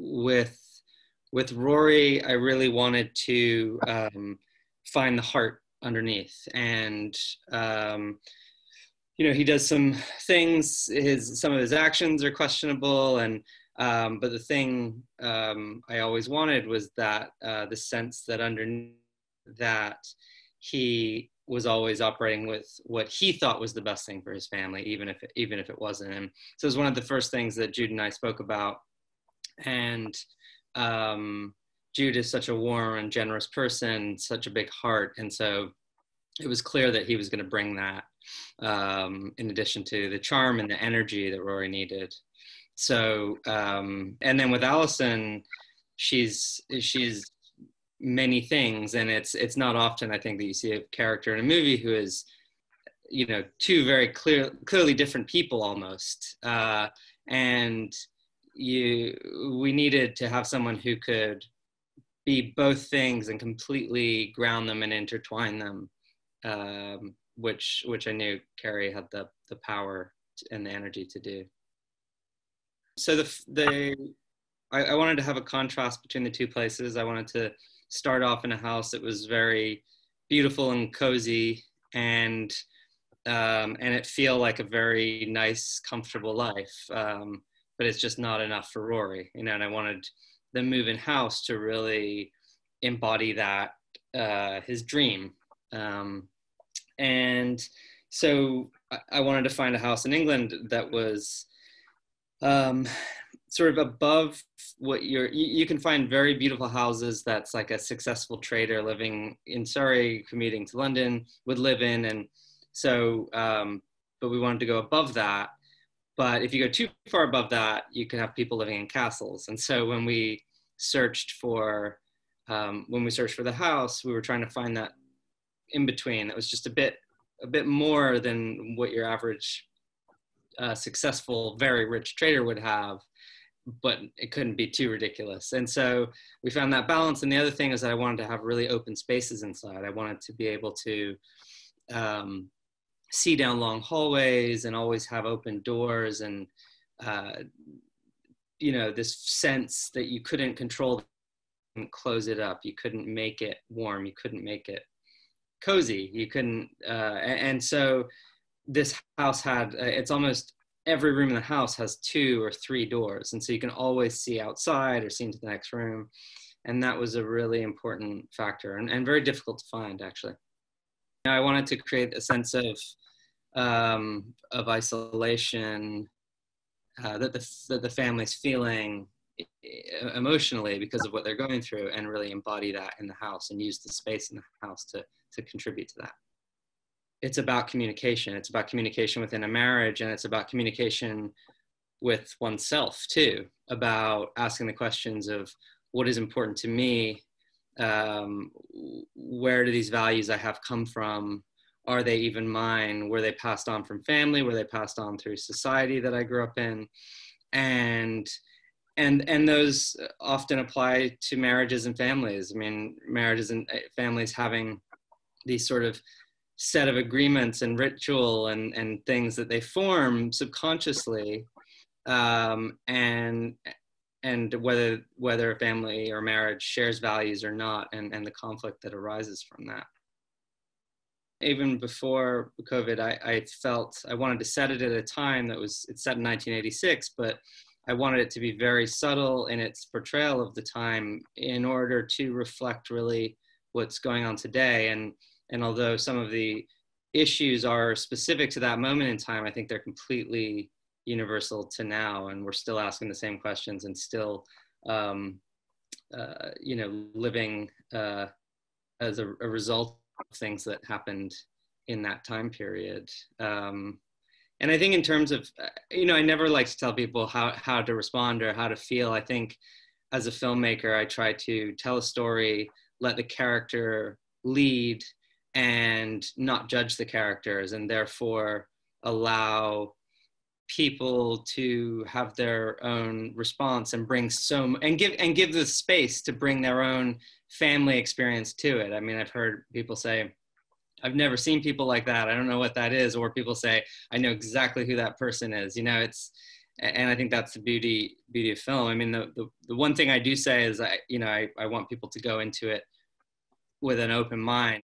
with with Rory, I really wanted to um, find the heart underneath, and um, you know, he does some things. His some of his actions are questionable, and um, but the thing um, I always wanted was that uh, the sense that underneath that he was always operating with what he thought was the best thing for his family, even if it, even if it wasn't. And so it was one of the first things that Jude and I spoke about. And um, Jude is such a warm and generous person, such a big heart, and so it was clear that he was going to bring that, um, in addition to the charm and the energy that Rory needed. So, um, and then with Allison, she's she's many things. And it's it's not often i think that you see a character in a movie who is you know two very clear clearly different people almost. Uh, and you we needed to have someone who could be both things and completely ground them and intertwine them um, which which i knew carrie had the the power and the energy to do. So the the I, I wanted to have a contrast between the two places. I wanted to start off in a house that was very beautiful and cozy and um, and it feel like a very nice comfortable life. Um, but it's just not enough for rory you know and i wanted the move in house to really embody that uh, his dream. Um, and so I, wanted to find a house in england that was um, sort of above what you're you, you, can find very beautiful houses that's like a successful trader living in surrey commuting to london would live in. And so um, but we wanted to go above that but if you go too far above that you can have people living in castles and so when we searched for um, when we searched for the house we were trying to find that in between it was just a bit a bit more than what your average uh, successful very rich trader would have but it couldn't be too ridiculous. And so we found that balance. And the other thing is that I wanted to have really open spaces inside. I wanted to be able to um, see down long hallways and always have open doors and, uh, you know, this sense that you couldn't control and close it up. You couldn't make it warm. You couldn't make it cozy. You couldn't. Uh, and so this house had, uh, it's almost every room in the house has two or three doors. And so you can always see outside or see into the next room. And that was a really important factor and, and very difficult to find, actually. I wanted to create a sense of, um, of isolation uh, that, the, that the family's feeling emotionally because of what they're going through and really embody that in the house and use the space in the house to, to contribute to that it's about communication. It's about communication within a marriage, and it's about communication with oneself too. About asking the questions of what is important to me. Um, where do these values I have come from? Are they even mine? Were they passed on from family? Were they passed on through society that I grew up in? And and and those often apply to marriages and families. I mean, marriages and eh, families having these sort of set of agreements and ritual and, and things that they form subconsciously um, and and whether whether a family or marriage shares values or not and, and the conflict that arises from that. Even before covid I, I felt i wanted to set it at a time that was it's set in 1986 but i wanted it to be very subtle in its portrayal of the time in order to reflect really what's going on today. And and although some of the issues are specific to that moment in time, I think they're completely universal to now. And we're still asking the same questions and still, um, uh, you know, living uh, as a, a, result of things that happened in that time period. Um, and I think in terms of, uh, you know, I never like to tell people how, how to respond or how to feel. I think as a filmmaker, I try to tell a story, let the character lead, and not judge the characters and therefore allow people to have their own response and bring so and give and give the space to bring their own family experience to it i mean i've heard people say i've never seen people like that i don't know what that is or people say i know exactly who that person is you know it's and I think that's the beauty beauty of film. I mean, the, the, the one thing I do say is I, you know, I, I want people to go into it with an open mind.